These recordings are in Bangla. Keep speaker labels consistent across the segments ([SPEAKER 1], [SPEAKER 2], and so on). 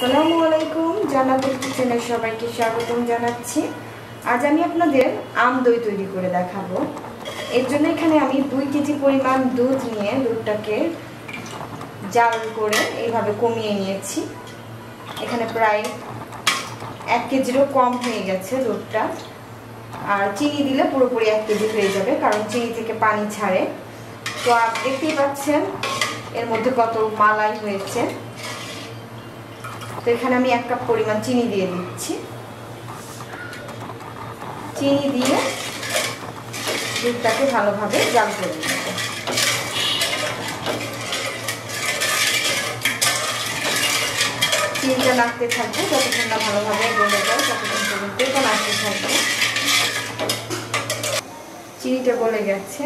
[SPEAKER 1] আসসালামু আলাইকুম, জান্নাতুল কিচেনে সবাইকে স্বাগতম জানাচ্ছি। আজ আমি আপনাদের আম দই তৈরি করে দেখাবো। এর জন্য এখানে আমি দুই কেজি পরিমাণ দুধ নিয়ে দুধটাকে জাল করে এইভাবে কমিয়ে নিয়েছি। এখানে প্রায় এক কেজিরও কম হয়ে গেছে দুধটা। আর চিনি দিলে পুরোপুরি এক কেজি হয়ে যাবে, কারণ চিনি থেকে পানি ছাড়ে। তো দেখতেই পাচ্ছেন, এর মধ্যে কত মালাই হয়েছে। তো এখানে আমি এক কাপ পরিমাণ চিনি দিয়ে দিচ্ছি। চিনি দিয়ে দুধটাকে ভালোভাবে জাল করে নেব চিনিটা নাড়তে থাকবে, যতক্ষণ না ভালোভাবে গলে যায়, ততক্ষণ পর্যন্ত এটা নাড়তে থাকবে। চিনিটা গলে গেছে,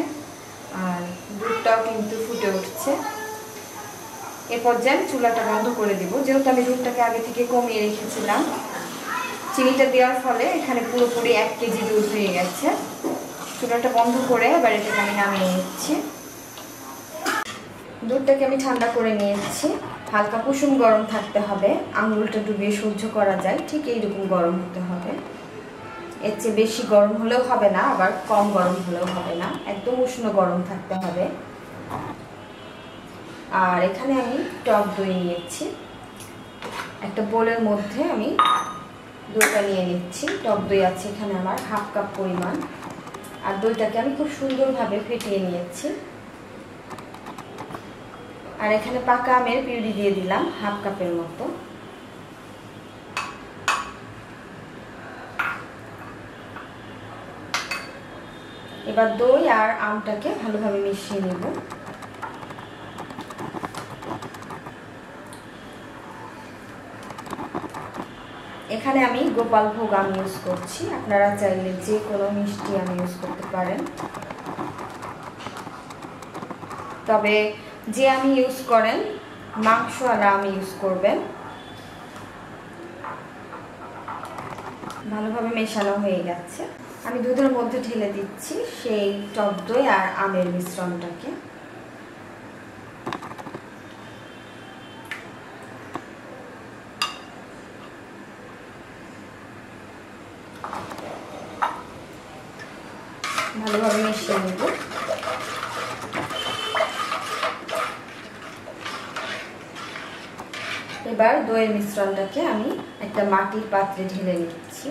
[SPEAKER 1] আর দুধটাও কিন্তু ফুটে উঠছে। এ পর্যায়ে চুলাটা বন্ধ করে দিব। যেহেতু আমি দুধটাকে আগে থেকে কমিয়ে রেখেছিলাম, চিনিটা দেওয়ার ফলে এখানে পুরোপুরি এক কেজি দুধ হয়ে গেছে। চুলাটা বন্ধ করে এবার এটাকে আমি নামিয়ে নিচ্ছি। দুধটাকে আমি ঠান্ডা করে নিয়েছি। হালকা কুসুম গরম থাকতে হবে। আঙুলটা ডুবিয়ে সহ্য করা যায়, ঠিক এইরকম গরম হতে হবে। এর চেয়ে বেশি গরম হলেও হবে না, আবার কম গরম হলেও হবে না। একদম উষ্ণ গরম থাকতে হবে। আর এখানে আমি টক দই নিয়েছি একটা বোলের মধ্যে আমি দইটা নিয়ে নিচ্ছি। টক দই আছে এখানে আমার হাফ কাপ পরিমাণ। আর দইটাকে আমি খুব সুন্দরভাবে ফেটিয়ে নিয়েছি। আর এখানে পাকা আমের পিউরি দিয়ে দিলাম হাফ কাপের মতো। এবার দই আর আমটাকে ভালোভাবে মিশিয়ে নেব। এখানে আমি গোপাল ভোগ আম ইউজ করছি। আপনারা চাইলে যে কোনো মিষ্টি আম ইউজ করতে পারেন। তবে যে আমি ইউজ করেন, মাংস আর আম ইউজ করবেন। ভালোভাবে মেশানো হয়ে গেছে। আমি দুধের মধ্যে ঢেলে দিচ্ছি সেই টক দই আর আমের মিশ্রণটাকে। ভালোভাবে মিশিয়ে নেব। এবার দইয়ের মিশ্রণটাকে আমি একটা মাটির পাত্রে ঢেলে নিচ্ছি।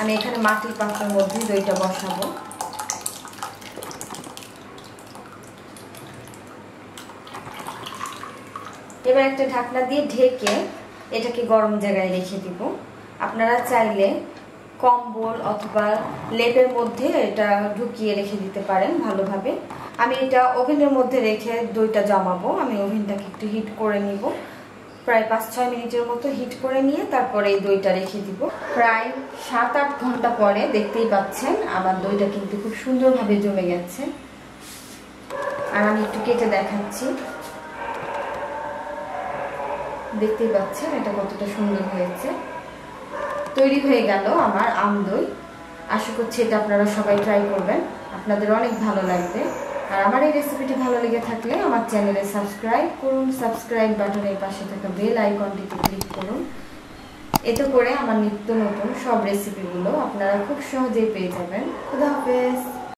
[SPEAKER 1] আমি এখানে মাটির পাত্রের মধ্যে দইটা বসাবো। এবার একটা ঢাকনা দিয়ে ঢেকে এটাকে গরম জায়গায় রেখে দিব। আপনারা চাইলে কম্বল অথবা লেপের মধ্যে এটা ঢুকিয়ে রেখে দিতে পারেন ভালোভাবে। আমি এটা ওভেনের মধ্যে রেখে দইটা জমাবো। আমি ওভেনটাকে একটু হিট করে নিব। প্রায় পাঁচ ছয় মিনিটের মতো হিট করে নিয়ে তারপরে এই দইটা রেখে দিব। প্রায় সাত আট ঘণ্টা পরে দেখতেই পাচ্ছেন আমার দইটা কিন্তু খুব সুন্দরভাবে জমে গেছে। আর আমি একটু কেটে দেখাচ্ছি। দেখতেই পাচ্ছেন এটা কতটা সুন্দর হয়েছে। তৈরি হয়ে গেল আমার আম দই। আশা করছি এটা আপনারা সবাই ট্রাই করবেন। আপনাদের অনেক ভালো লাগবে। আর আমার এই রেসিপিটি ভালো লেগে থাকলে আমার চ্যানেলে সাবস্ক্রাইব করুন সাবস্ক্রাইব বাটনের পাশে থাকা বেল আইকনটিতে ক্লিক করুন। এতে করে আমার নিত্য নতুন সব রেসিপিগুলো আপনারা খুব সহজেই পেয়ে যাবেন। খুদা হাফেজ!